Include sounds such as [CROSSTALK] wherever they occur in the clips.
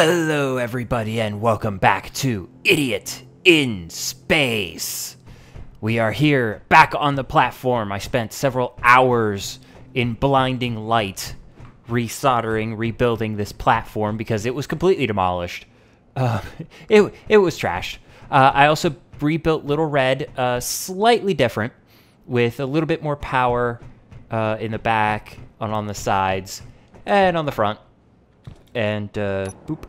Hello, everybody, and welcome back to Idiot in Space. We are here back on the platform. I spent several hours in blinding light resoldering, rebuilding this platform because it was completely demolished. Uh, [LAUGHS] it, it was trashed. Uh, I also rebuilt Little Red, uh, slightly different, with a little bit more power uh, in the back and on the sides and on the front and uh, boop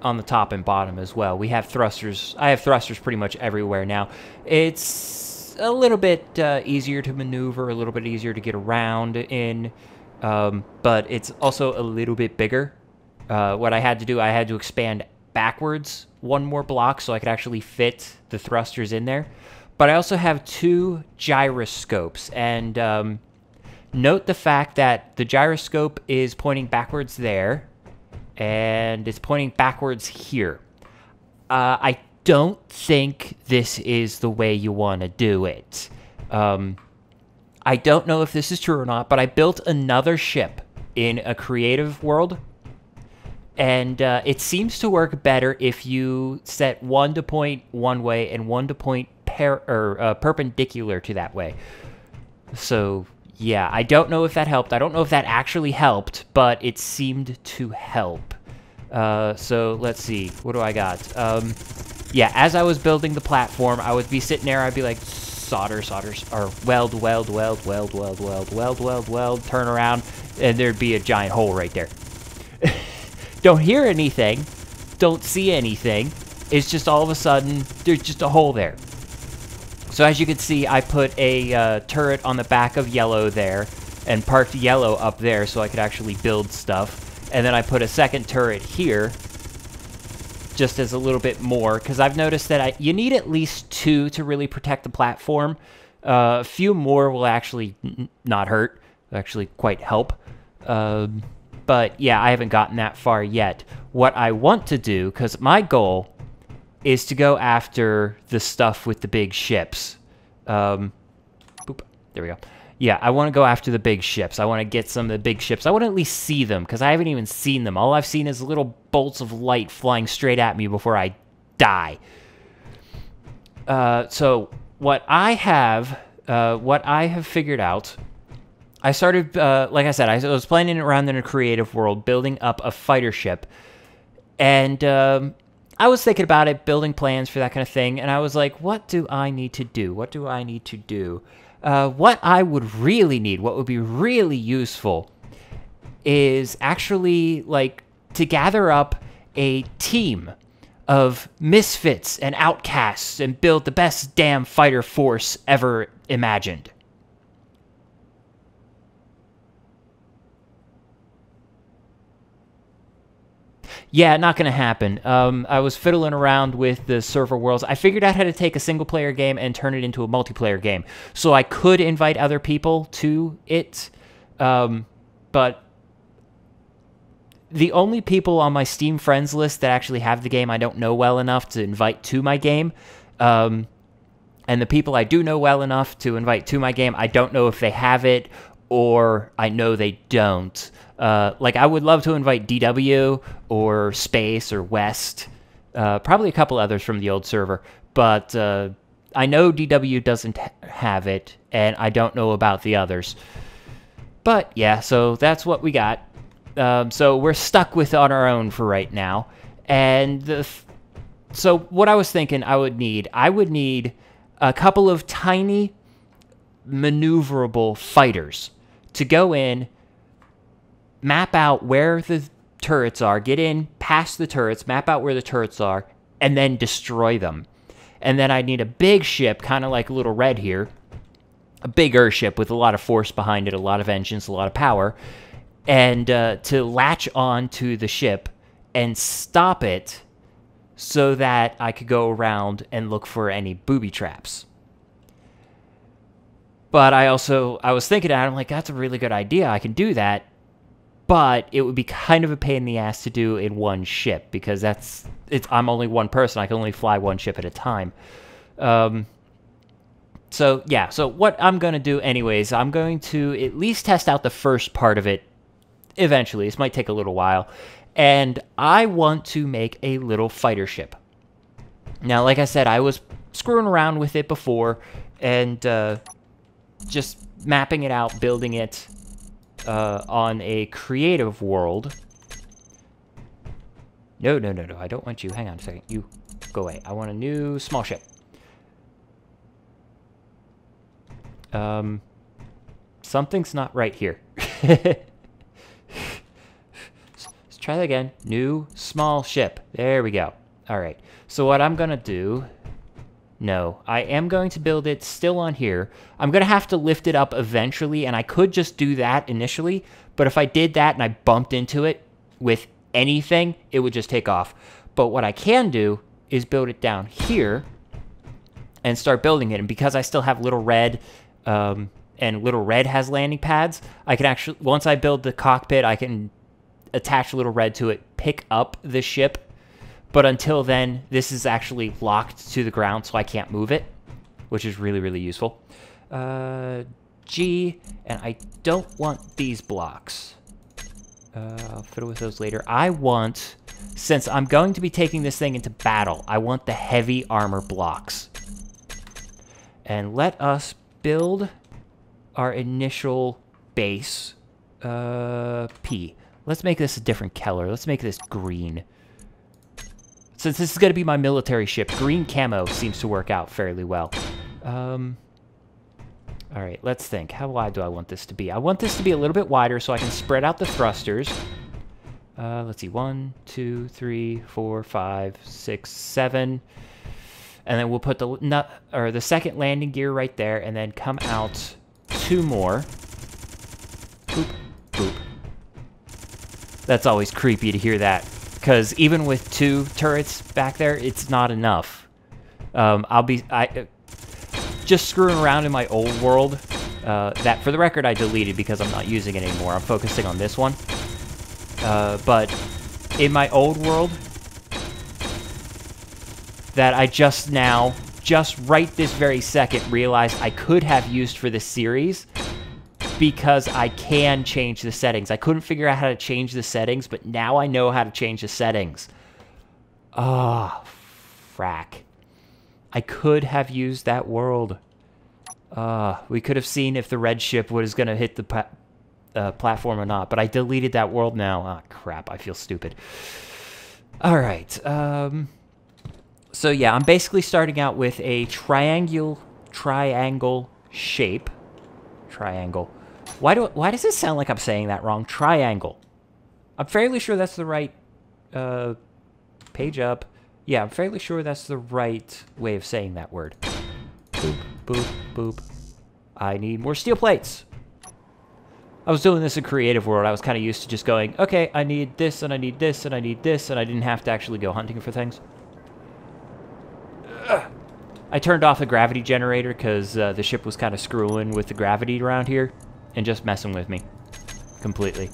on the top and bottom as well. We have thrusters. I have thrusters pretty much everywhere now. It's a little bit uh, easier to maneuver, a little bit easier to get around in, um, but it's also a little bit bigger. Uh, what I had to do, I had to expand backwards one more block so I could actually fit the thrusters in there. But I also have two gyroscopes, and um, note the fact that the gyroscope is pointing backwards there, and it's pointing backwards here. Uh, I don't think this is the way you want to do it. Um, I don't know if this is true or not, but I built another ship in a creative world and uh, it seems to work better if you set one to point one way and one to point per or uh, perpendicular to that way. So yeah, I don't know if that helped. I don't know if that actually helped, but it seemed to help. Uh, so let's see, what do I got? Um, yeah, as I was building the platform, I would be sitting there, I'd be like, solder, solder, or weld, weld, weld, weld, weld, weld, weld, weld, weld, turn around, and there'd be a giant hole right there. [LAUGHS] don't hear anything, don't see anything. It's just all of a sudden, there's just a hole there. So as you can see, I put a uh, turret on the back of yellow there and parked yellow up there so I could actually build stuff. And then I put a second turret here just as a little bit more because I've noticed that I, you need at least two to really protect the platform. Uh, a few more will actually not hurt, actually quite help. Um, but yeah, I haven't gotten that far yet. What I want to do, because my goal is to go after the stuff with the big ships. Um, boop, there we go. Yeah, I want to go after the big ships. I want to get some of the big ships. I want to at least see them, because I haven't even seen them. All I've seen is little bolts of light flying straight at me before I die. Uh, so, what I have, uh, what I have figured out I started, uh, like I said, I was playing around in a creative world, building up a fighter ship, and um, I was thinking about it, building plans for that kind of thing, and I was like, what do I need to do? What do I need to do? Uh, what I would really need, what would be really useful, is actually like to gather up a team of misfits and outcasts and build the best damn fighter force ever imagined. Yeah, not going to happen. Um, I was fiddling around with the server worlds. I figured out how to take a single player game and turn it into a multiplayer game. So I could invite other people to it. Um, but the only people on my Steam friends list that actually have the game I don't know well enough to invite to my game. Um, and the people I do know well enough to invite to my game, I don't know if they have it or I know they don't. Uh, like I would love to invite DW or Space or West, uh, probably a couple others from the old server, but uh, I know DW doesn't have it, and I don't know about the others. But yeah, so that's what we got. Um, so we're stuck with on our own for right now, and so what I was thinking I would need, I would need a couple of tiny maneuverable fighters to go in map out where the turrets are, get in past the turrets, map out where the turrets are, and then destroy them. And then I need a big ship, kind of like a Little Red here, a bigger ship with a lot of force behind it, a lot of engines, a lot of power, and uh, to latch on to the ship and stop it so that I could go around and look for any booby traps. But I also I was thinking, I'm like, that's a really good idea. I can do that but it would be kind of a pain in the ass to do in one ship because that's it's I'm only one person. I can only fly one ship at a time. Um, so yeah, so what I'm going to do anyways, I'm going to at least test out the first part of it eventually. This might take a little while. And I want to make a little fighter ship. Now, like I said, I was screwing around with it before and uh, just mapping it out, building it uh, on a creative world. No, no, no, no. I don't want you. Hang on a second. You go away. I want a new small ship. Um, something's not right here. [LAUGHS] Let's try that again. New small ship. There we go. All right. So what I'm going to do... No, I am going to build it still on here. I'm going to have to lift it up eventually, and I could just do that initially, but if I did that and I bumped into it with anything, it would just take off. But what I can do is build it down here and start building it. And because I still have Little Red, um, and Little Red has landing pads, I can actually, once I build the cockpit, I can attach Little Red to it, pick up the ship, but until then, this is actually locked to the ground, so I can't move it, which is really, really useful. Uh, G, and I don't want these blocks. Uh, I'll fiddle with those later. I want, since I'm going to be taking this thing into battle, I want the heavy armor blocks. And let us build our initial base, uh, P. Let's make this a different color. Let's make this green. Since this is going to be my military ship, green camo seems to work out fairly well. Um, all right, let's think. How wide do I want this to be? I want this to be a little bit wider so I can spread out the thrusters. Uh, let's see, one, two, three, four, five, six, seven. And then we'll put the nut or the second landing gear right there, and then come out two more. Boop, boop. That's always creepy to hear that because even with two turrets back there, it's not enough. Um, I'll be I uh, just screwing around in my old world. Uh, that, for the record, I deleted because I'm not using it anymore. I'm focusing on this one. Uh, but in my old world, that I just now, just right this very second, realized I could have used for this series because I can change the settings. I couldn't figure out how to change the settings, but now I know how to change the settings. Ah, oh, frack. I could have used that world. Uh, we could have seen if the red ship was going to hit the uh, platform or not, but I deleted that world now. Ah, oh, crap, I feel stupid. All right. Um, so yeah, I'm basically starting out with a triangle, triangle shape. Triangle. Why do why does it sound like I'm saying that wrong? Triangle. I'm fairly sure that's the right uh, page up. Yeah, I'm fairly sure that's the right way of saying that word. Boop, boop, boop. I need more steel plates. I was doing this in Creative World. I was kind of used to just going, okay, I need this, and I need this, and I need this, and I didn't have to actually go hunting for things. Ugh. I turned off the gravity generator because uh, the ship was kind of screwing with the gravity around here and just messing with me completely.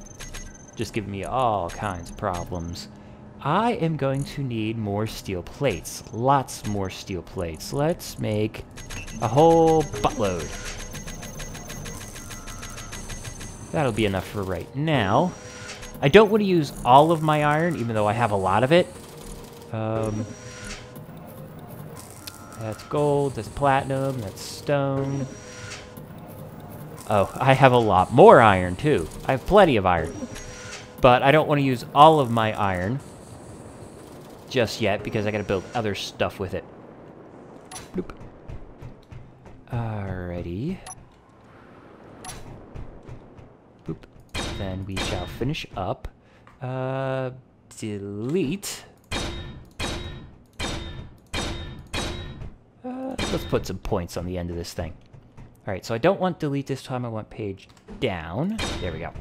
Just giving me all kinds of problems. I am going to need more steel plates. Lots more steel plates. Let's make a whole buttload. That'll be enough for right now. I don't want to use all of my iron, even though I have a lot of it. Um, that's gold, that's platinum, that's stone. Oh, I have a lot more iron, too. I have plenty of iron. But I don't want to use all of my iron just yet, because I gotta build other stuff with it. Alrighty. Boop. Then we shall finish up. Uh, delete. Uh, let's put some points on the end of this thing. All right, so I don't want delete this time. I want page down. There we go.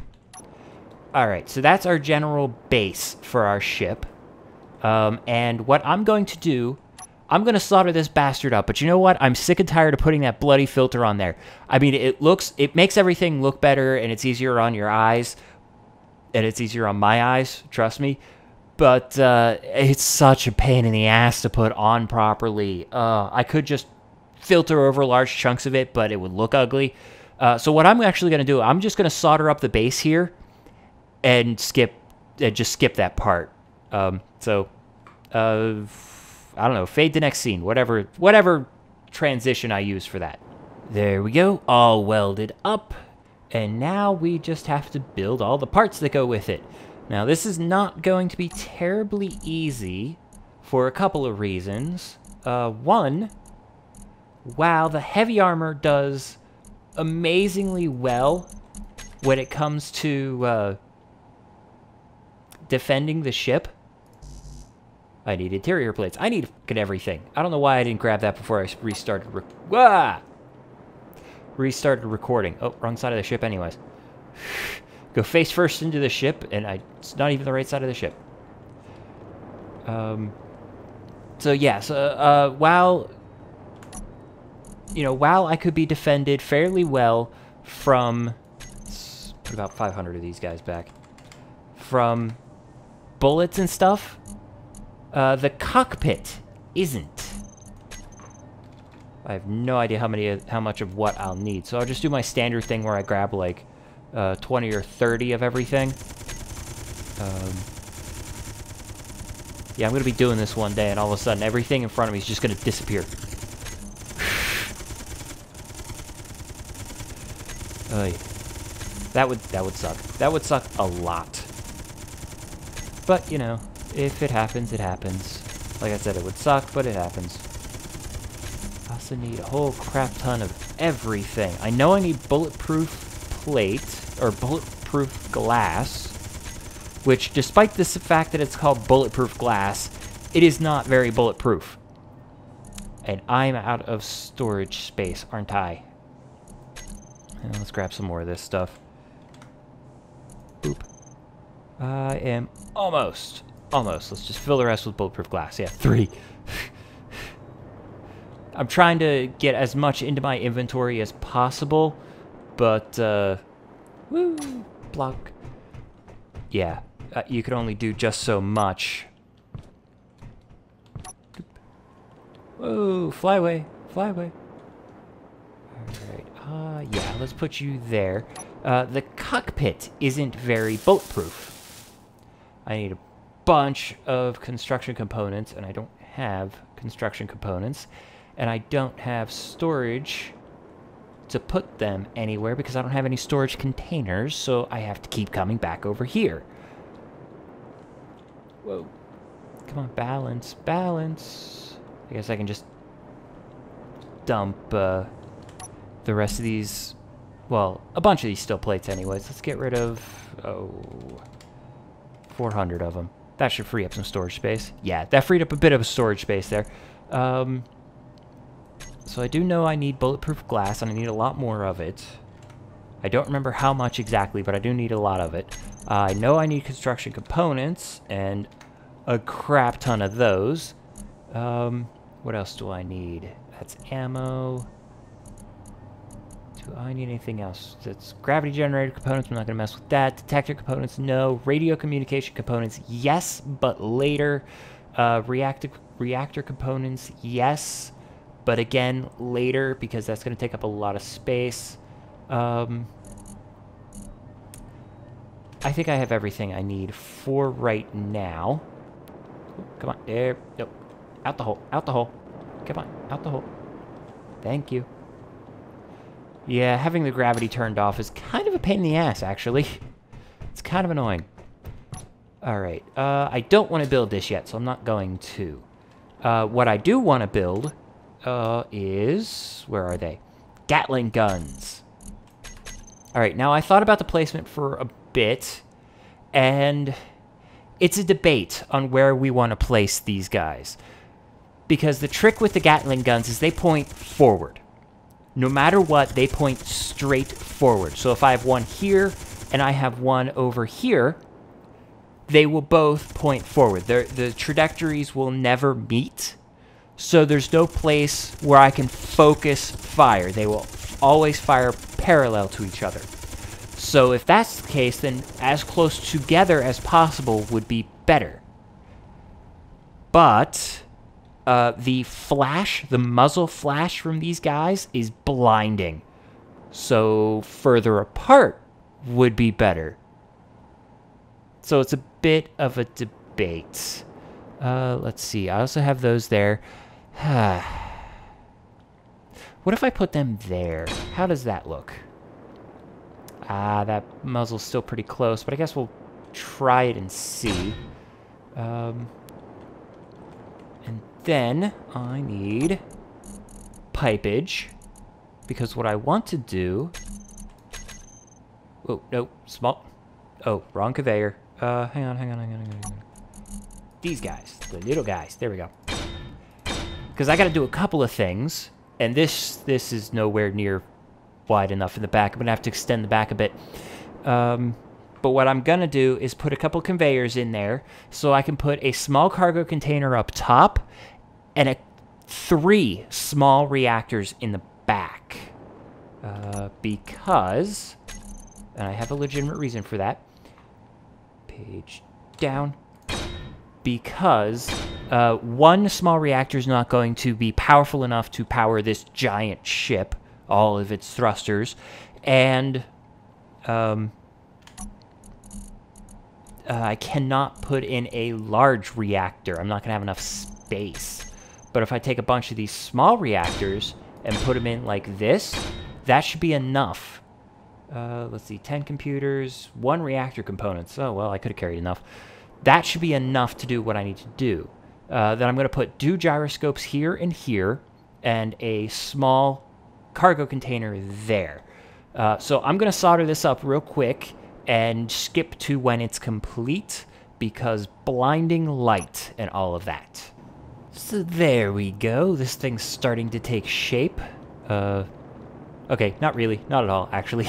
All right, so that's our general base for our ship. Um, and what I'm going to do, I'm going to slaughter this bastard up. But you know what? I'm sick and tired of putting that bloody filter on there. I mean, it looks, it makes everything look better, and it's easier on your eyes. And it's easier on my eyes, trust me but uh, it's such a pain in the ass to put on properly. Uh, I could just filter over large chunks of it, but it would look ugly. Uh, so what I'm actually going to do, I'm just going to solder up the base here, and skip, uh, just skip that part. Um, so, uh, I don't know, fade to next scene, whatever, whatever transition I use for that. There we go, all welded up. And now we just have to build all the parts that go with it. Now, this is not going to be terribly easy for a couple of reasons. Uh, one, while the heavy armor does amazingly well when it comes to uh, defending the ship, I need interior plates. I need everything. I don't know why I didn't grab that before I restarted. Re Wah! Restarted recording. Oh, wrong side of the ship, anyways. [SIGHS] Go face first into the ship, and I, it's not even the right side of the ship. Um. So yeah. So uh, while you know, while I could be defended fairly well from put about 500 of these guys back from bullets and stuff, uh, the cockpit isn't. I have no idea how many, how much of what I'll need. So I'll just do my standard thing where I grab like uh, 20 or 30 of everything. Um, yeah, I'm going to be doing this one day, and all of a sudden everything in front of me is just going to disappear. Oy. That would that would suck. That would suck a lot. But, you know, if it happens, it happens. Like I said, it would suck, but it happens. I also need a whole crap ton of everything. I know I need bulletproof plate, or bulletproof glass, which, despite the fact that it's called bulletproof glass, it is not very bulletproof. And I'm out of storage space, aren't I? And let's grab some more of this stuff. Boop. I am almost, almost. Let's just fill the rest with bulletproof glass. Yeah, three. [LAUGHS] I'm trying to get as much into my inventory as possible, but, uh, woo, block. Yeah, uh, you can only do just so much. Whoa, fly away, fly away. Uh, yeah, let's put you there. Uh, the cockpit isn't very bulletproof. I need a bunch of construction components, and I don't have construction components. And I don't have storage to put them anywhere because I don't have any storage containers, so I have to keep coming back over here. Whoa. Come on, balance, balance. I guess I can just dump, uh, the rest of these, well, a bunch of these steel plates anyways. Let's get rid of, oh, 400 of them. That should free up some storage space. Yeah, that freed up a bit of storage space there. Um, so I do know I need bulletproof glass, and I need a lot more of it. I don't remember how much exactly, but I do need a lot of it. Uh, I know I need construction components, and a crap ton of those. Um, what else do I need? That's ammo. I need anything else? That's gravity generator components. I'm not going to mess with that. Detector components, no. Radio communication components, yes, but later. Uh, reactor, reactor components, yes, but again, later, because that's going to take up a lot of space. Um, I think I have everything I need for right now. Come on, there, nope. Out the hole, out the hole. Come on, out the hole. Thank you. Yeah, having the gravity turned off is kind of a pain in the ass, actually. It's kind of annoying. Alright, uh, I don't want to build this yet, so I'm not going to. Uh, what I do want to build, uh, is... Where are they? Gatling guns. Alright, now I thought about the placement for a bit, and it's a debate on where we want to place these guys. Because the trick with the Gatling guns is they point forward no matter what, they point straight forward. So if I have one here and I have one over here, they will both point forward. They're, the trajectories will never meet. So there's no place where I can focus fire. They will always fire parallel to each other. So if that's the case, then as close together as possible would be better. But uh, the flash, the muzzle flash from these guys is blinding. So further apart would be better. So it's a bit of a debate. Uh, let's see. I also have those there. [SIGHS] what if I put them there? How does that look? Ah, that muzzle's still pretty close, but I guess we'll try it and see. Um, then I need pipage, because what I want to do... Oh, no, small... Oh, wrong conveyor. Uh, hang on, hang on, hang on, hang on. Hang on. These guys, the little guys. There we go. Because I got to do a couple of things, and this this is nowhere near wide enough in the back. I'm going to have to extend the back a bit. Um, but what I'm going to do is put a couple conveyors in there so I can put a small cargo container up top and a, three small reactors in the back. Uh, because, and I have a legitimate reason for that, page down, because uh, one small reactor is not going to be powerful enough to power this giant ship, all of its thrusters, and um, uh, I cannot put in a large reactor. I'm not going to have enough space. But if I take a bunch of these small reactors and put them in like this, that should be enough. Uh, let's see, 10 computers, one reactor components. Oh, well, I could have carried enough. That should be enough to do what I need to do. Uh, then I'm going to put two gyroscopes here and here, and a small cargo container there. Uh, so I'm going to solder this up real quick and skip to when it's complete, because blinding light and all of that. So there we go. This thing's starting to take shape. Uh, okay, not really. Not at all, actually.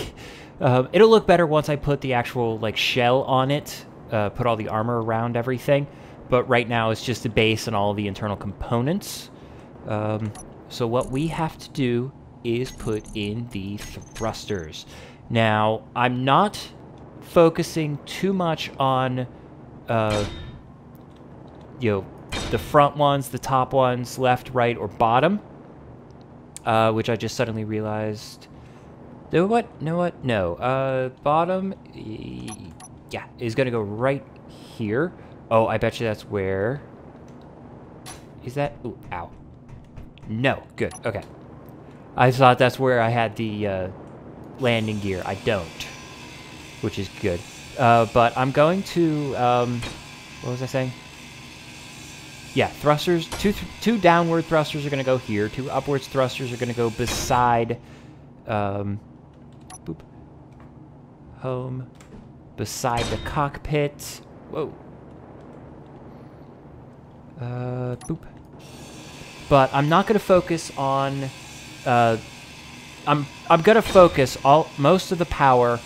Uh, [LAUGHS] it'll look better once I put the actual, like, shell on it. Uh, put all the armor around everything. But right now, it's just the base and all the internal components. Um, so what we have to do is put in the thrusters. Now, I'm not focusing too much on, uh, you know, the front ones, the top ones, left, right, or bottom. Uh, which I just suddenly realized. No, what? No, what? No. Uh, bottom, yeah, is going to go right here. Oh, I bet you that's where... Is that... Ooh, ow. No, good, okay. I thought that's where I had the uh, landing gear. I don't, which is good. Uh, but I'm going to... Um, what was I saying? Yeah, thrusters, two, th two downward thrusters are going to go here. Two upwards thrusters are going to go beside, um, boop, home, beside the cockpit. Whoa. Uh, boop. But I'm not going to focus on, uh, I'm, I'm going to focus all, most of the power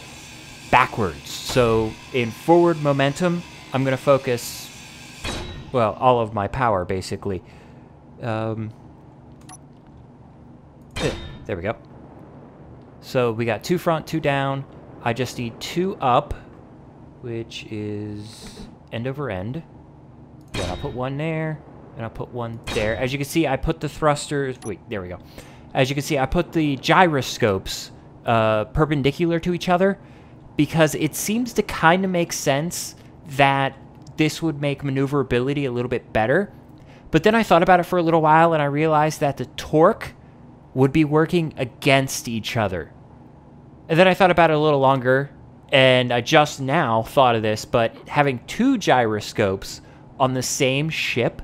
backwards. So in forward momentum, I'm going to focus well, all of my power, basically. Um, eh, there we go. So we got two front, two down. I just need two up, which is end over end. Yeah, I'll put one there, and I'll put one there. As you can see, I put the thrusters... Wait, there we go. As you can see, I put the gyroscopes uh, perpendicular to each other because it seems to kind of make sense that this would make maneuverability a little bit better. But then I thought about it for a little while and I realized that the torque would be working against each other. And then I thought about it a little longer and I just now thought of this, but having two gyroscopes on the same ship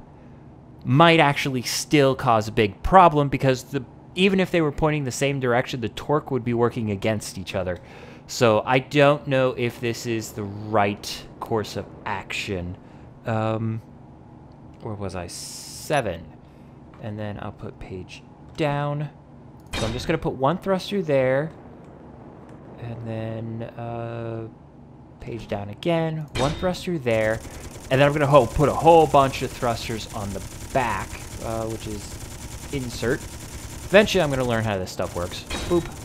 might actually still cause a big problem because the even if they were pointing the same direction, the torque would be working against each other. So I don't know if this is the right course of action. Um, where was I? Seven. And then I'll put page down. So I'm just going to put one thruster there. And then uh, page down again. One thruster there. And then I'm going to put a whole bunch of thrusters on the back, uh, which is insert. Eventually I'm going to learn how this stuff works. Boop.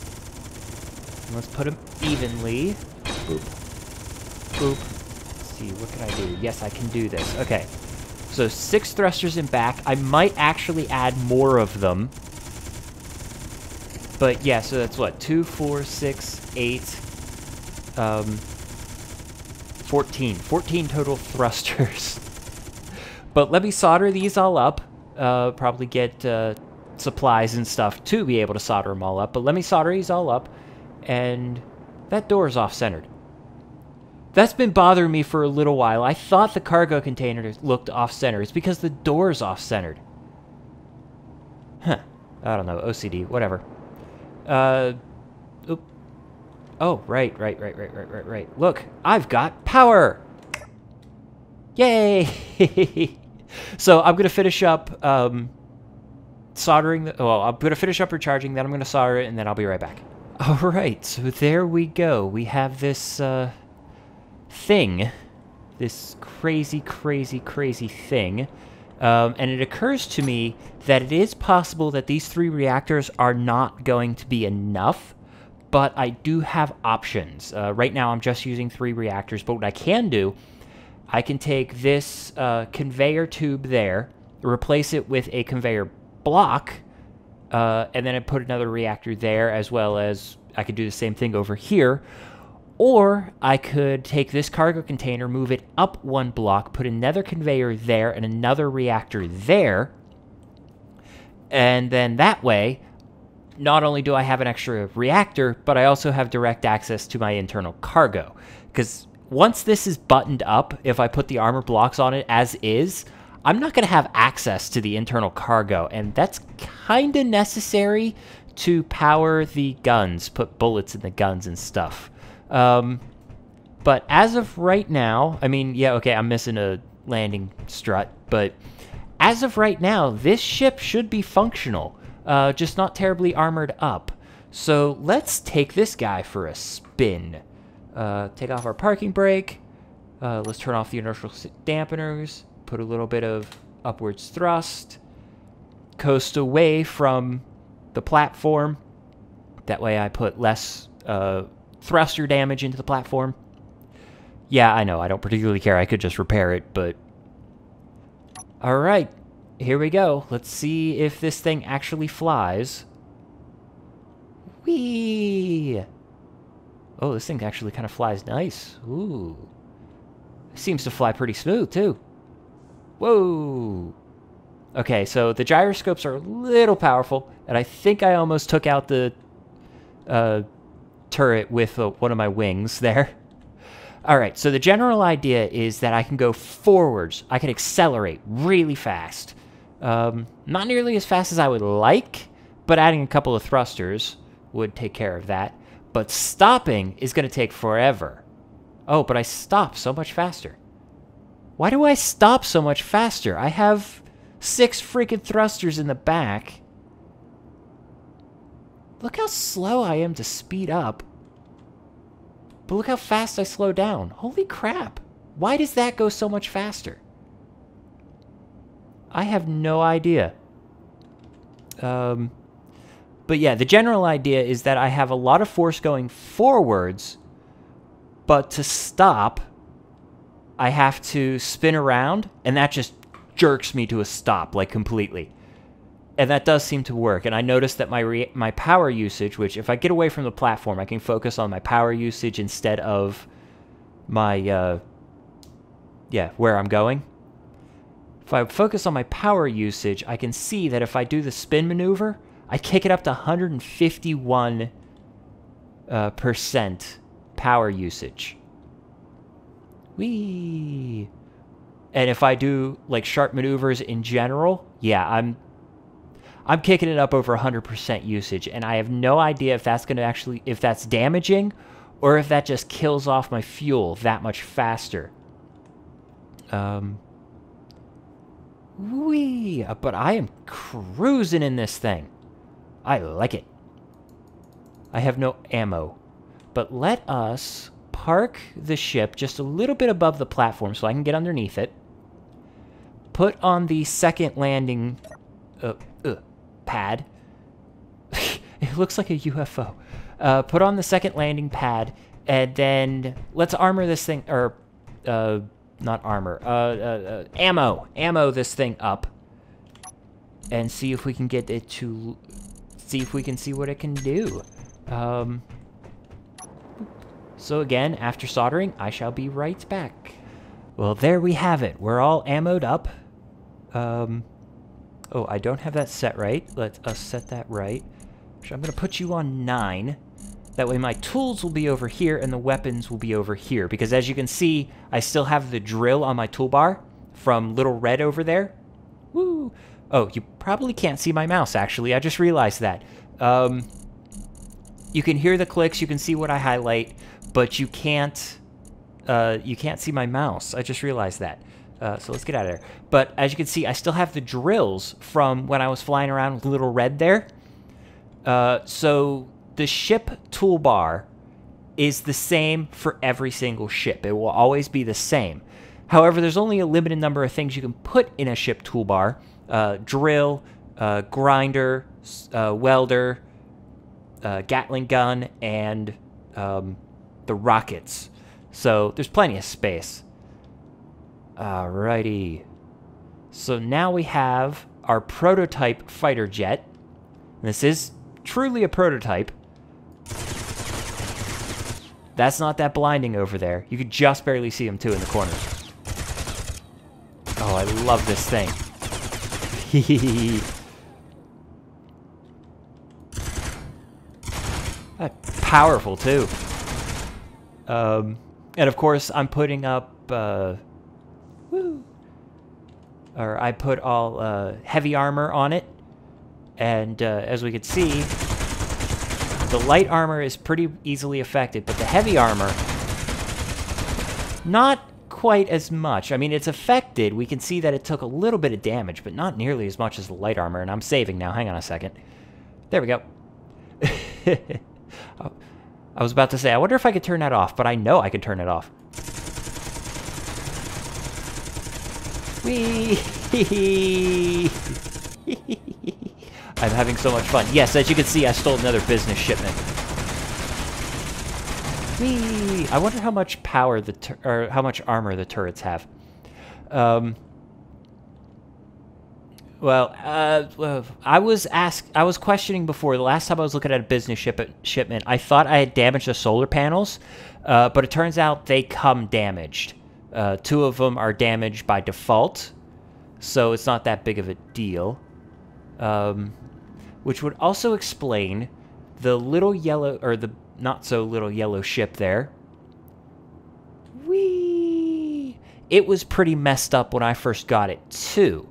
And let's put them evenly. Boop. Boop. Let's see, what can I do? Yes, I can do this. Okay. So six thrusters in back. I might actually add more of them. But yeah, so that's what? Two, four, six, eight. Um, 14. 14 total [LAUGHS] thrusters. but let me solder these all up. Uh, probably get uh, supplies and stuff to be able to solder them all up. But let me solder these all up. And that door is off-centered. That's been bothering me for a little while. I thought the cargo container looked off-center. It's because the door's off-centered. Huh. I don't know. OCD. Whatever. Uh... Oop. Oh, right, right, right, right, right, right, right. Look, I've got power! Yay! [LAUGHS] so I'm going to finish up um, soldering. The, well, I'm going to finish up recharging, then I'm going to solder it, and then I'll be right back. All right, so there we go. We have this uh, thing, this crazy, crazy, crazy thing. Um, and it occurs to me that it is possible that these three reactors are not going to be enough, but I do have options. Uh, right now, I'm just using three reactors, but what I can do, I can take this uh, conveyor tube there, replace it with a conveyor block, uh, and then I put another reactor there, as well as I could do the same thing over here. Or I could take this cargo container, move it up one block, put another conveyor there and another reactor there. And then that way, not only do I have an extra reactor, but I also have direct access to my internal cargo. Because once this is buttoned up, if I put the armor blocks on it as is, I'm not going to have access to the internal cargo, and that's kind of necessary to power the guns, put bullets in the guns and stuff. Um, but as of right now, I mean, yeah, okay, I'm missing a landing strut, but as of right now, this ship should be functional, uh, just not terribly armored up. So let's take this guy for a spin. Uh, take off our parking brake. Uh, let's turn off the inertial dampeners put a little bit of upwards thrust, coast away from the platform. That way I put less uh, thruster damage into the platform. Yeah, I know, I don't particularly care. I could just repair it, but... Alright, here we go. Let's see if this thing actually flies. Whee! Oh, this thing actually kind of flies nice. Ooh. Seems to fly pretty smooth, too. Whoa! Okay, so the gyroscopes are a little powerful, and I think I almost took out the uh, turret with uh, one of my wings [LAUGHS] there. All right, so the general idea is that I can go forwards. I can accelerate really fast. Um, not nearly as fast as I would like, but adding a couple of thrusters would take care of that. But stopping is going to take forever. Oh, but I stop so much faster. Why do I stop so much faster? I have six freaking thrusters in the back. Look how slow I am to speed up. But look how fast I slow down. Holy crap. Why does that go so much faster? I have no idea. Um, but yeah, the general idea is that I have a lot of force going forwards, but to stop, I have to spin around, and that just jerks me to a stop, like completely. And that does seem to work. And I noticed that my my power usage, which if I get away from the platform, I can focus on my power usage instead of my, uh, yeah, where I'm going. If I focus on my power usage, I can see that if I do the spin maneuver, I kick it up to 151 uh, percent power usage. Whee! And if I do like sharp maneuvers in general, yeah, I'm I'm kicking it up over 100% usage, and I have no idea if that's going to actually if that's damaging or if that just kills off my fuel that much faster. Um Wee, but I am cruising in this thing. I like it. I have no ammo. But let us park the ship just a little bit above the platform so I can get underneath it. Put on the second landing uh, uh, pad. [LAUGHS] it looks like a UFO. Uh, put on the second landing pad, and then let's armor this thing, or uh, not armor, uh, uh, ammo, ammo this thing up, and see if we can get it to, see if we can see what it can do. Um, So again, after soldering, I shall be right back. Well, there we have it. We're all ammoed up. Um, oh, I don't have that set right. Let us set that right. So I'm going to put you on 9. That way my tools will be over here and the weapons will be over here. Because as you can see, I still have the drill on my toolbar from Little Red over there. Woo! Oh, you probably can't see my mouse, actually. I just realized that. Um, you can hear the clicks, you can see what I highlight, but you can't uh, you can't see my mouse. I just realized that. Uh, so let's get out of there. But as you can see, I still have the drills from when I was flying around with Little Red there. Uh, so the ship toolbar is the same for every single ship. It will always be the same. However, there's only a limited number of things you can put in a ship toolbar. Uh, drill, uh, grinder, uh, welder, Gatling gun, and um, the rockets. So there's plenty of space. Alrighty. So now we have our prototype fighter jet. This is truly a prototype. That's not that blinding over there. You could just barely see him too in the corners. Oh, I love this thing. [LAUGHS] That's Powerful too. Um, and of course, I'm putting up, uh, woo, or I put all uh, heavy armor on it. And uh, as we can see, the light armor is pretty easily affected, but the heavy armor, not quite as much. I mean, it's affected. We can see that it took a little bit of damage, but not nearly as much as the light armor. And I'm saving now. Hang on a second. There we go. [LAUGHS] I was about to say, I wonder if I could turn that off, but I know I can turn it off. Whee! [LAUGHS] I'm having so much fun. Yes, as you can see, I stole another business shipment. Whee! I wonder how much power the or how much armor the turrets have. Um, well, uh, I was asked, I was questioning before. The last time I was looking at a business ship shipment, I thought I had damaged the solar panels, uh, but it turns out they come damaged. Uh, two of them are damaged by default, so it's not that big of a deal. Um, which would also explain the little yellow, or the not so little yellow ship there. Whee! It was pretty messed up when I first got it, too.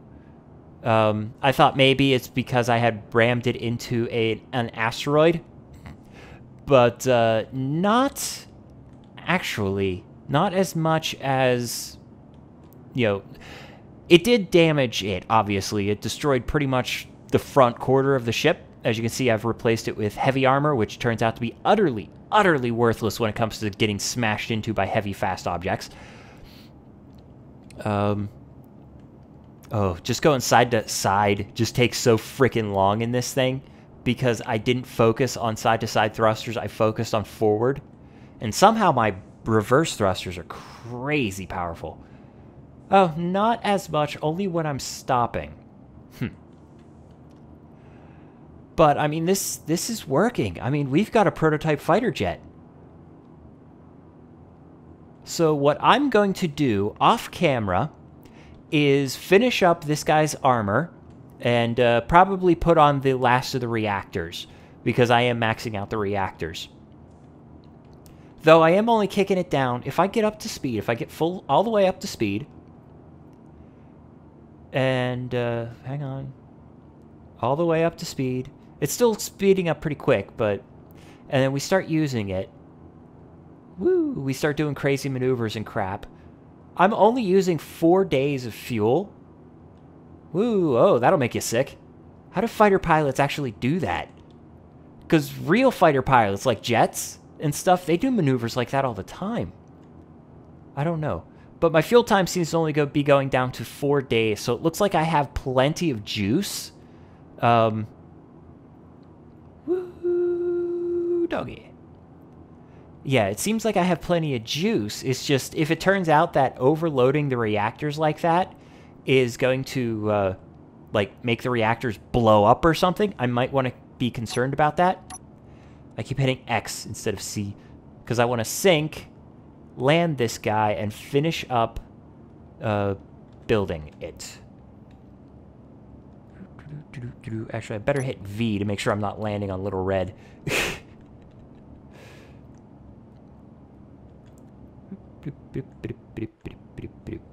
Um, I thought maybe it's because I had rammed it into a, an asteroid, but uh, not actually. Not as much as, you know, it did damage it, obviously. It destroyed pretty much the front quarter of the ship. As you can see, I've replaced it with heavy armor, which turns out to be utterly, utterly worthless when it comes to getting smashed into by heavy, fast objects. Um, Oh, just going side to side just takes so freaking long in this thing because I didn't focus on side to side thrusters. I focused on forward. And somehow my reverse thrusters are crazy powerful. Oh, not as much, only when I'm stopping. Hmm. But, I mean, this, this is working. I mean, we've got a prototype fighter jet. So what I'm going to do off camera is finish up this guy's armor and uh, probably put on the last of the reactors because I am maxing out the reactors. Though I am only kicking it down. If I get up to speed, if I get full all the way up to speed, and uh, hang on, all the way up to speed. It's still speeding up pretty quick, but and then we start using it. Woo! We start doing crazy maneuvers and crap. I'm only using four days of fuel. Woo, oh, that'll make you sick. How do fighter pilots actually do that? Because real fighter pilots, like jets and stuff, they do maneuvers like that all the time. I don't know. But my fuel time seems to only go, be going down to four days, so it looks like I have plenty of juice. Um, woo, doggy yeah, it seems like I have plenty of juice. It's just if it turns out that overloading the reactors like that is going to uh, like make the reactors blow up or something, I might want to be concerned about that. I keep hitting X instead of C. Because I want to sink, land this guy, and finish up uh, building it. Actually, I better hit V to make sure I'm not landing on Little Red. [LAUGHS]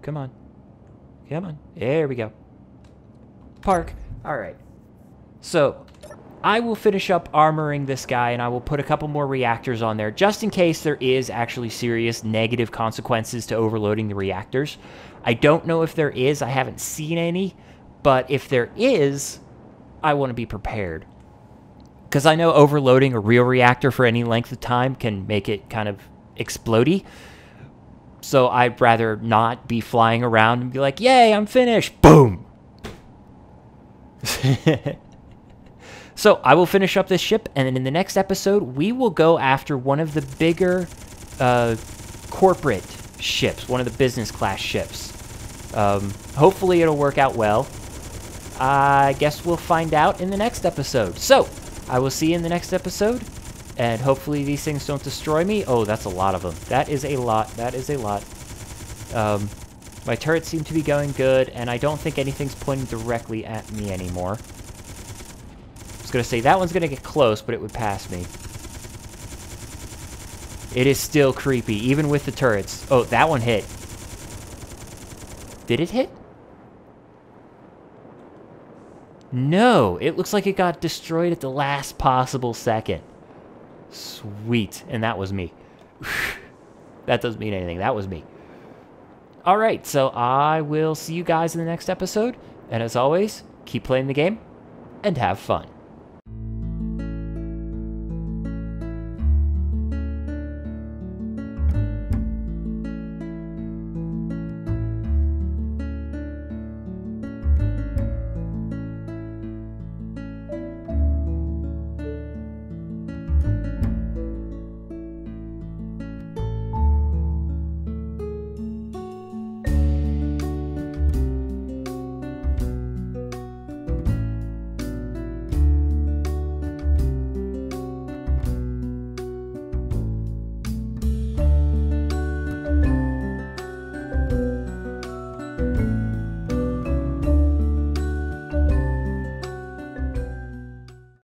Come on. Come on. There we go. Park. All right. So, I will finish up armoring this guy and I will put a couple more reactors on there just in case there is actually serious negative consequences to overloading the reactors. I don't know if there is. I haven't seen any. But if there is, I want to be prepared. Because I know overloading a real reactor for any length of time can make it kind of explodey. So I'd rather not be flying around and be like, yay, I'm finished. Boom. [LAUGHS] so I will finish up this ship, and then in the next episode, we will go after one of the bigger uh, corporate ships, one of the business class ships. Um, hopefully it'll work out well. I guess we'll find out in the next episode. So, I will see you in the next episode. And hopefully these things don't destroy me. Oh, that's a lot of them. That is a lot. That is a lot. Um, my turrets seem to be going good, and I don't think anything's pointing directly at me anymore. I was going to say, that one's going to get close, but it would pass me. It is still creepy, even with the turrets. Oh, that one hit. Did it hit? No, it looks like it got destroyed at the last possible second. Sweet. And that was me. [SIGHS] that doesn't mean anything. That was me. All right, so I will see you guys in the next episode. And as always, keep playing the game and have fun.